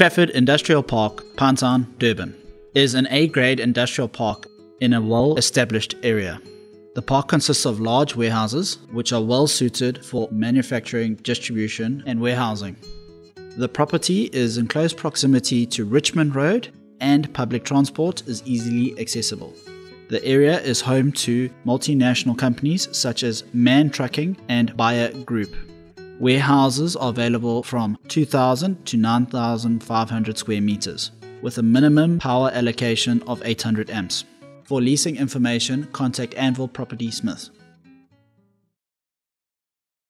Trafford Industrial Park, Pinetown, Durban, is an A grade industrial park in a well established area. The park consists of large warehouses, which are well suited for manufacturing, distribution, and warehousing. The property is in close proximity to Richmond Road and public transport is easily accessible. The area is home to multinational companies such as Man Trucking and Beier Group. Warehouses are available from 2,000 to 9,500 square meters, with a minimum power allocation of 800 amps. For leasing information, contact Anvil Property Smith.